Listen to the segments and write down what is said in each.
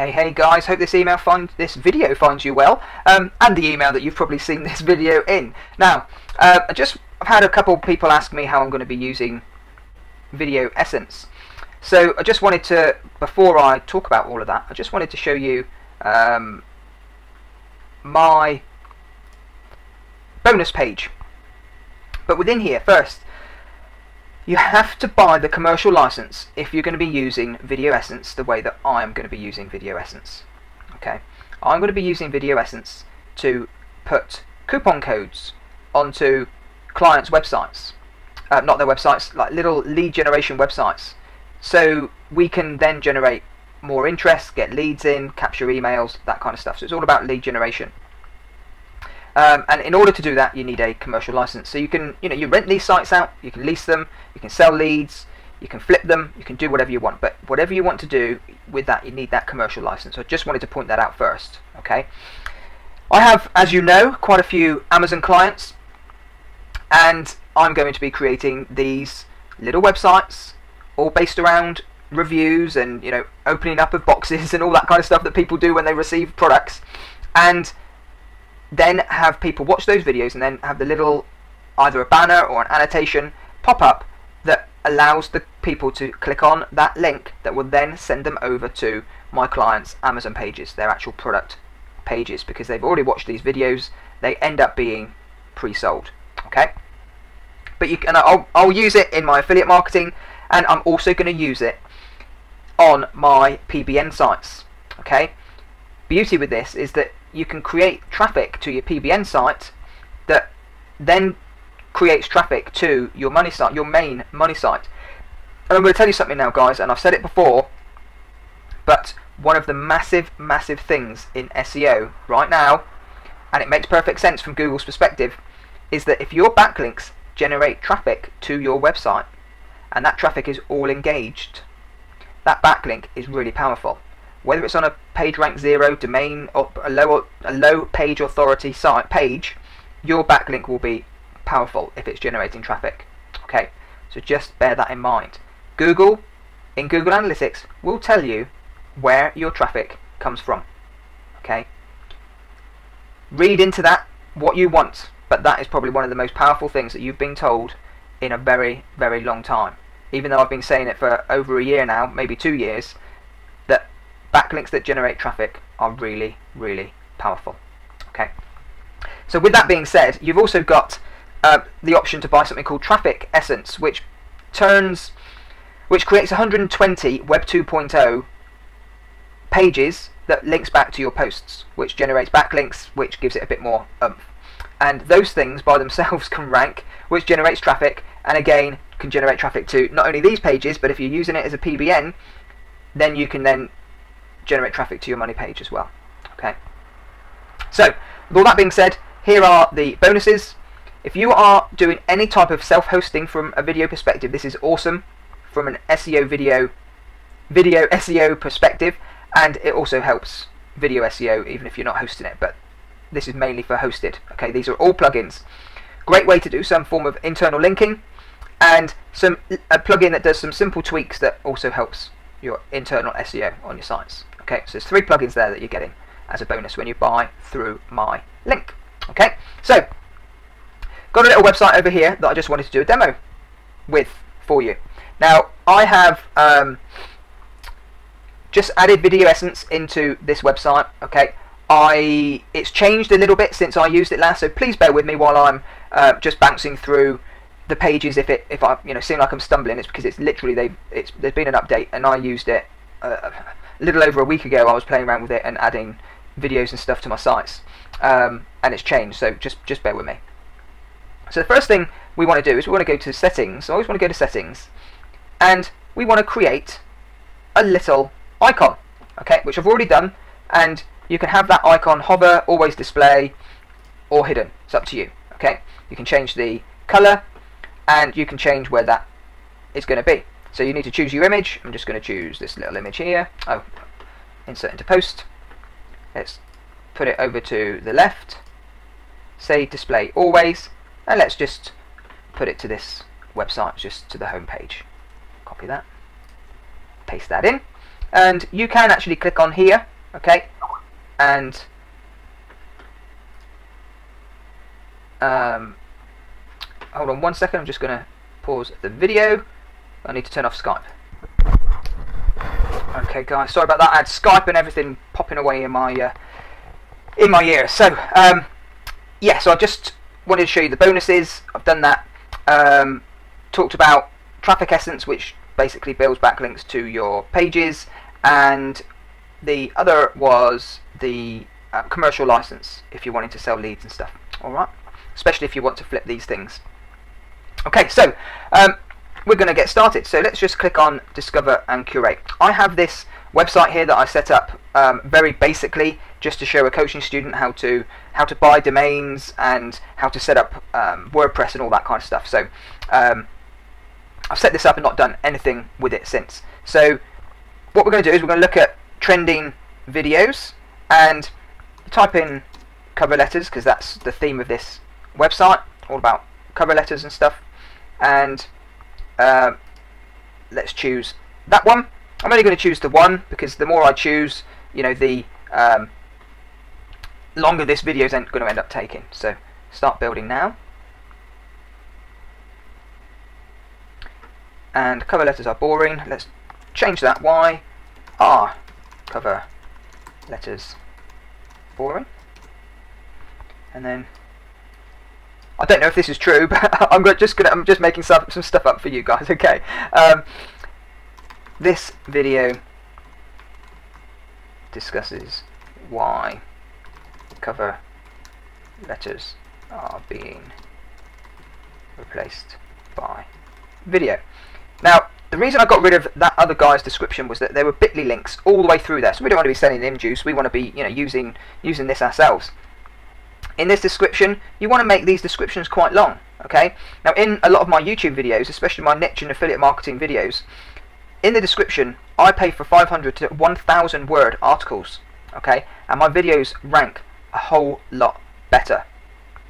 Hey, hey guys, hope this email find this video finds you well, um, and the email that you've probably seen this video in. Now, uh, I just I've had a couple people ask me how I'm going to be using Video Essence. So I just wanted to, before I talk about all of that, I just wanted to show you um, my bonus page. But within here, first, you have to buy the commercial license if you're going to be using Video Essence the way that I'm going to be using Video Essence. Okay, I'm going to be using Video Essence to put coupon codes onto clients' websites, uh, not their websites, like little lead generation websites. So we can then generate more interest, get leads in, capture emails, that kind of stuff. So it's all about lead generation. Um, and in order to do that, you need a commercial license. So you can, you know, you rent these sites out, you can lease them, you can sell leads, you can flip them, you can do whatever you want. But whatever you want to do with that, you need that commercial license. So I just wanted to point that out first. Okay. I have, as you know, quite a few Amazon clients, and I'm going to be creating these little websites, all based around reviews and you know opening up of boxes and all that kind of stuff that people do when they receive products, and then have people watch those videos and then have the little either a banner or an annotation pop up that allows the people to click on that link that will then send them over to my clients Amazon pages their actual product pages because they've already watched these videos. They end up being pre-sold okay? But you can I'll, I'll use it in my affiliate marketing and I'm also going to use it on my PBN sites okay? Beauty with this is that you can create traffic to your PBN site that then creates traffic to your money site, your main money site. And I'm going to tell you something now, guys, and I've said it before, but one of the massive, massive things in SEO right now, and it makes perfect sense from Google's perspective, is that if your backlinks generate traffic to your website, and that traffic is all engaged, that backlink is really powerful whether it's on a page rank zero domain or a low a low page authority site page, your backlink will be powerful if it's generating traffic. Okay, so just bear that in mind. Google in Google Analytics will tell you where your traffic comes from. Okay, read into that what you want, but that is probably one of the most powerful things that you've been told in a very very long time. Even though I've been saying it for over a year now, maybe two years, backlinks that generate traffic are really, really powerful. Okay. So with that being said, you've also got uh, the option to buy something called Traffic Essence, which turns, which creates 120 Web 2.0 pages that links back to your posts, which generates backlinks, which gives it a bit more umph. And those things by themselves can rank, which generates traffic, and again can generate traffic to not only these pages, but if you're using it as a PBN, then you can then generate traffic to your money page as well. Okay. So, with all that being said, here are the bonuses. If you are doing any type of self-hosting from a video perspective, this is awesome from an SEO video video SEO perspective, and it also helps video SEO even if you're not hosting it. But this is mainly for hosted. Okay, these are all plugins. Great way to do some form of internal linking, and some a plugin that does some simple tweaks that also helps your internal SEO on your sites. Okay, so there's three plugins there that you're getting as a bonus when you buy through my link. Okay, so got a little website over here that I just wanted to do a demo with for you. Now I have um, just added Video Essence into this website. Okay, I it's changed a little bit since I used it last, so please bear with me while I'm uh, just bouncing through the pages. If it if I you know seem like I'm stumbling, it's because it's literally they it's there's been an update and I used it. Uh, little over a week ago I was playing around with it and adding videos and stuff to my sites. Um, and it's changed so just just bear with me. So the first thing we want to do is we want to go to settings. So I always want to go to settings. And we want to create a little icon okay which I've already done. And you can have that icon hover always display or hidden. It's up to you okay? You can change the color and you can change where that is going to be so you need to choose your image. I'm just going to choose this little image here. Oh, insert into post. Let's put it over to the left. Say display always. And let's just put it to this website, just to the home page. Copy that. Paste that in. and you can actually click on here okay and um, hold on one second I'm just gonna pause the video I need to turn off Skype. Okay guys sorry about that. I had Skype and everything popping away in my uh, in my ear. So um, yeah so I just wanted to show you the bonuses. I've done that. Um, talked about traffic essence which basically builds backlinks to your pages. And the other was the uh, commercial license if you're wanting to sell leads and stuff. Alright especially if you want to flip these things. Okay so um, we're going to get started. So let's just click on discover and curate. I have this website here that I set up um, very basically just to show a coaching student how to how to buy domains and how to set up um, WordPress and all that kind of stuff. So um, I've set this up and not done anything with it since. So what we're going to do is we're going to look at trending videos and type in cover letters because that's the theme of this website all about cover letters and stuff. And uh, let's choose that one. I'm only going to choose the one because the more I choose you know the um, longer this video is going to end up taking. So start building now. And cover letters are boring. Let's change that. Y R. Cover letters boring. And then I don't know if this is true but I'm just gonna I'm just making some, some stuff up for you guys okay um, this video discusses why cover letters are being replaced by video now the reason I got rid of that other guy's description was that there were bit.ly links all the way through there. So we don't want to be sending in juice. We want to be, you know, using using this ourselves. In this description, you want to make these descriptions quite long. Okay. Now, in a lot of my YouTube videos, especially my niche and affiliate marketing videos, in the description, I pay for 500 to 1,000 word articles. Okay, and my videos rank a whole lot better.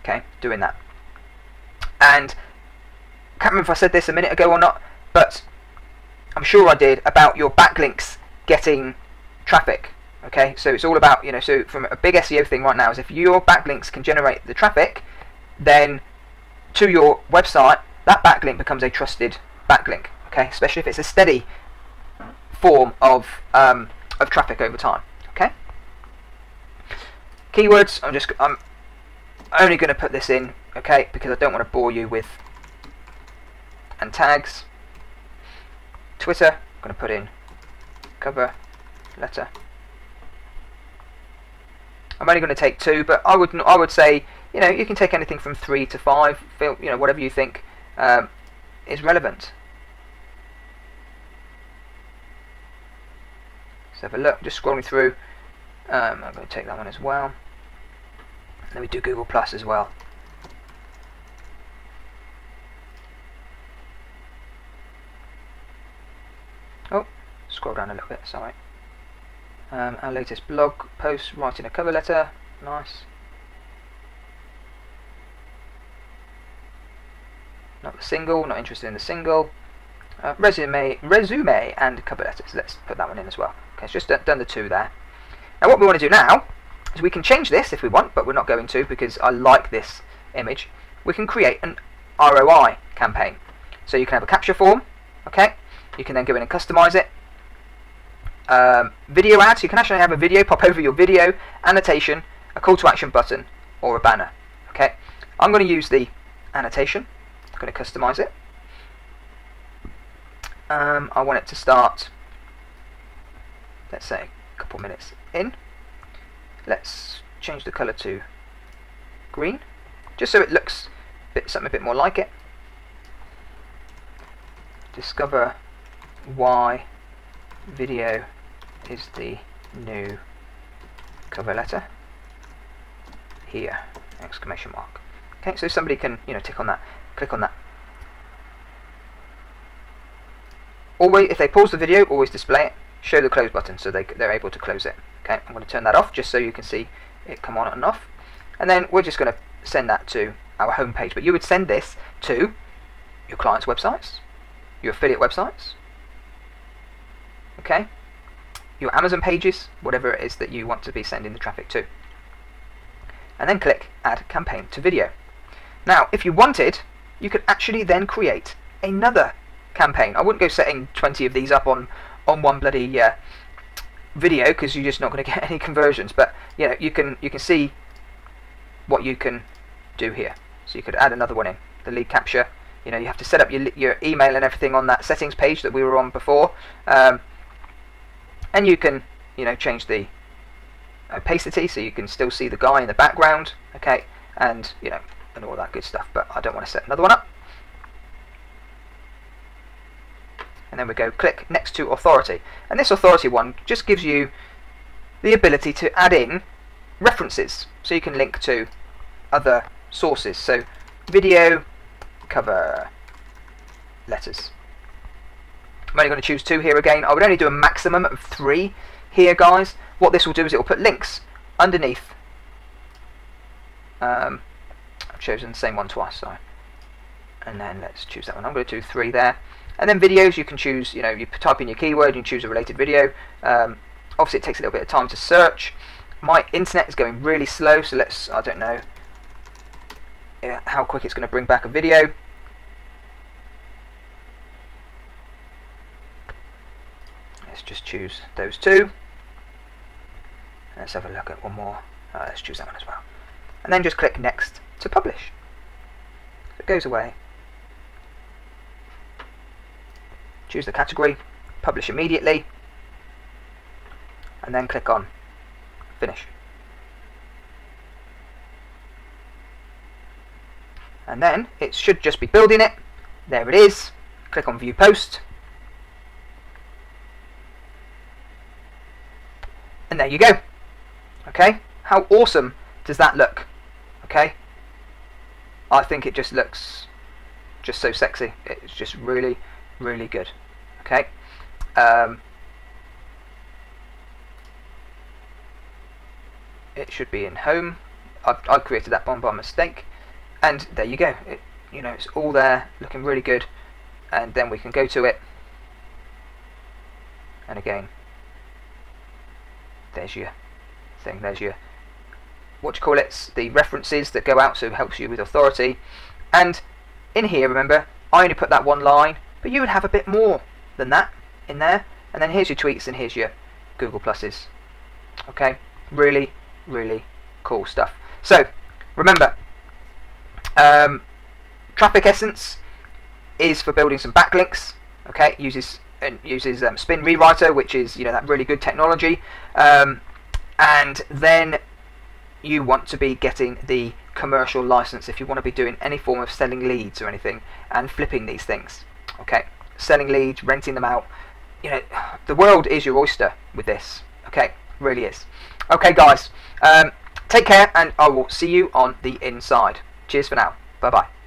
Okay, doing that. And can't remember if I said this a minute ago or not, but I'm sure I did, about your backlinks getting traffic. Okay, so it's all about, you know, so from a big SEO thing right now is if your backlinks can generate the traffic, then to your website, that backlink becomes a trusted backlink. Okay, especially if it's a steady form of um, of traffic over time. Okay. Keywords. I'm just I'm only going to put this in. Okay, because I don't want to bore you with and tags. Twitter, I'm going to put in cover letter. I'm only going to take two, but I would I would say you know you can take anything from three to five. Feel you know whatever you think um, is relevant. Let's have a look. Just scrolling through. Um, I'm going to take that one as well. Then we do Google Plus as well. Oh, scroll down a little bit, sorry. Um, our latest blog post, writing a cover letter, nice. Not the single, not interested in the single. Uh, resume, resume and cover letters. Let's put that one in as well. Okay, it's just done the two there. Now what we want to do now is we can change this if we want, but we're not going to because I like this image. We can create an ROI campaign. So you can have a capture form, okay, you can then go in and customize it. Um, video ads, you can actually have a video pop over your video, annotation, a call to action button, or a banner. Okay, I'm going to use the annotation. I'm going to customize it. Um, I want it to start, let's say, a couple minutes in. Let's change the color to green, just so it looks a bit, something a bit more like it. Discover why video is the new cover letter. Here exclamation mark. Okay so somebody can you know tick on that click on that. Always if they pause the video always display it. Show the close button so they, they're able to close it. Okay I'm going to turn that off just so you can see it come on and off. And then we're just going to send that to our home page but you would send this to your clients websites your affiliate websites. Okay your Amazon pages, whatever it is that you want to be sending the traffic to. And then click Add Campaign to Video. Now, if you wanted, you could actually then create another campaign. I wouldn't go setting 20 of these up on, on one bloody uh, video because you're just not going to get any conversions. But you know, you can you can see what you can do here. So you could add another one in the lead capture. You know, you have to set up your your email and everything on that settings page that we were on before, um, and you can you know change the uh, opacity so you can still see the guy in the background. Okay, and you know and all that good stuff. But I don't want to set another one up. And then we go click next to authority. And this authority one just gives you the ability to add in references. So you can link to other sources. So video, cover, letters. I'm only going to choose two here again. I would only do a maximum of three here, guys. What this will do is it will put links underneath um, I've chosen the same one twice, so and then let's choose that one. I'm going to do three there. And then videos, you can choose, you know, you type in your keyword, you choose a related video. Um, obviously, it takes a little bit of time to search. My internet is going really slow, so let's, I don't know how quick it's going to bring back a video. Let's just choose those two. Let's have a look at one more. Uh, let's choose that one as well. And then just click next to publish. So it goes away. Choose the category, publish immediately, and then click on finish. And then it should just be building it. There it is. Click on view post. And there you go. Okay, how awesome does that look? Okay, I think it just looks just so sexy. It's just really, really good. Okay. Um, it should be in home. I've, I created that bomb by mistake, and there you go. It, you know, it's all there, looking really good, and then we can go to it, and again, there's your thing. There's your what you call it, the references that go out, so it helps you with authority. And in here, remember, I only put that one line, but you would have a bit more than that in there. And then here's your tweets and here's your Google Pluses. Okay, really, really cool stuff. So, remember, um, Traffic Essence is for building some backlinks. Okay, it uses and uses um, Spin Rewriter, which is you know that really good technology. Um, and then you want to be getting the commercial license if you want to be doing any form of selling leads or anything and flipping these things. Okay, selling leads, renting them out. You know, the world is your oyster with this. Okay, really is. Okay, guys, um, take care, and I will see you on the inside. Cheers for now. Bye bye.